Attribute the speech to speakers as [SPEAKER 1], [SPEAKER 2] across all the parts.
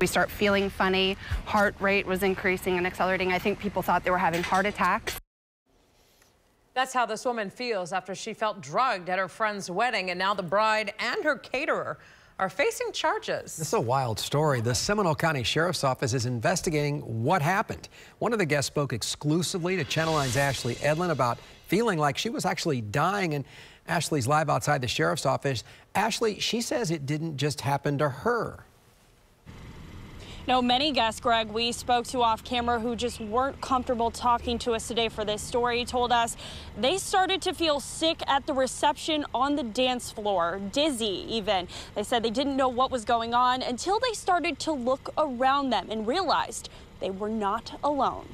[SPEAKER 1] We start feeling funny, heart rate was increasing and accelerating. I think people thought they were having heart attacks.
[SPEAKER 2] That's how this woman feels after she felt drugged at her friend's wedding, and now the bride and her caterer are facing charges.
[SPEAKER 3] This is a wild story. The Seminole County Sheriff's Office is investigating what happened. One of the guests spoke exclusively to Channel 9's Ashley Edlin about feeling like she was actually dying, and Ashley's live outside the Sheriff's Office. Ashley, she says it didn't just happen to her.
[SPEAKER 4] No, many guests, Greg, we spoke to off camera who just weren't comfortable talking to us today for this story told us they started to feel sick at the reception on the dance floor, dizzy even. They said they didn't know what was going on until they started to look around them and realized they were not alone.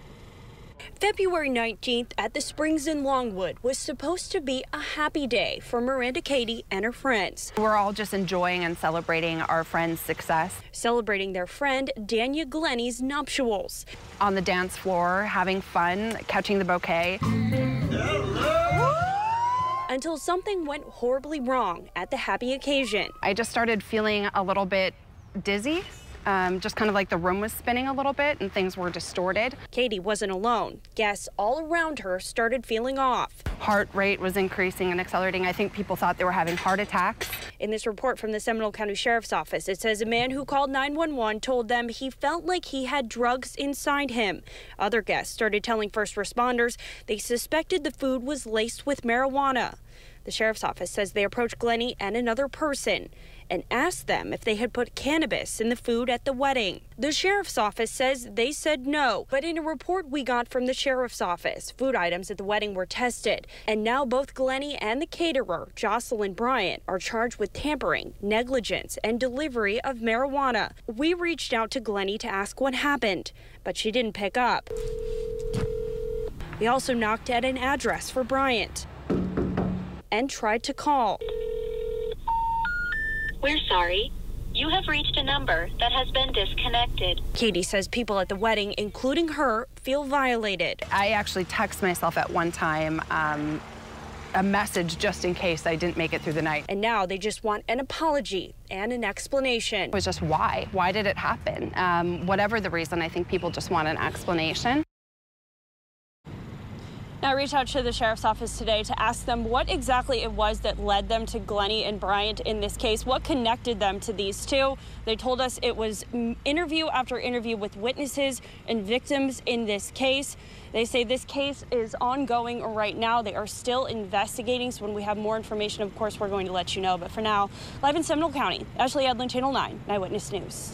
[SPEAKER 4] February 19th at the Springs in Longwood was supposed to be a happy day for Miranda Cady and her friends.
[SPEAKER 1] We're all just enjoying and celebrating our friend's success.
[SPEAKER 4] Celebrating their friend Danya Glenny's nuptials.
[SPEAKER 1] On the dance floor, having fun, catching the bouquet.
[SPEAKER 4] Until something went horribly wrong at the happy occasion.
[SPEAKER 1] I just started feeling a little bit dizzy um, just kind of like the room was spinning a little bit and things were distorted.
[SPEAKER 4] Cady wasn't alone. Guests all around her started feeling off.
[SPEAKER 1] Heart rate was increasing and accelerating. I think people thought they were having heart attacks.
[SPEAKER 4] In this report from the Seminole County Sheriff's Office, it says a man who called 911 told them he felt like he had drugs inside him. Other guests started telling first responders they suspected the food was laced with marijuana. The sheriff's office says they approached Glenny and another person and asked them if they had put cannabis in the food at the wedding. The sheriff's office says they said no, but in a report we got from the sheriff's office, food items at the wedding were tested. And now both Glenny and the caterer, Jocelyn Bryant, are charged with tampering, negligence, and delivery of marijuana. We reached out to Glenny to ask what happened, but she didn't pick up. We also knocked at an address for Bryant and tried to call.
[SPEAKER 5] We're sorry. You have reached a number that has been disconnected.
[SPEAKER 4] Cady says people at the wedding, including her, feel violated.
[SPEAKER 1] I actually text myself at one time um, a message just in case I didn't make it through the night.
[SPEAKER 4] And now they just want an apology and an explanation.
[SPEAKER 1] It was just why? Why did it happen? Um, whatever the reason, I think people just want an explanation.
[SPEAKER 4] Now, I reached out to the sheriff's office today to ask them what exactly it was that led them to Glenny and Bryant in this case. What connected them to these two? They told us it was interview after interview with witnesses and victims in this case. They say this case is ongoing right now. They are still investigating. So when we have more information, of course, we're going to let you know. But for now, live in Seminole County, Ashley Edlin, Channel 9, Eyewitness News.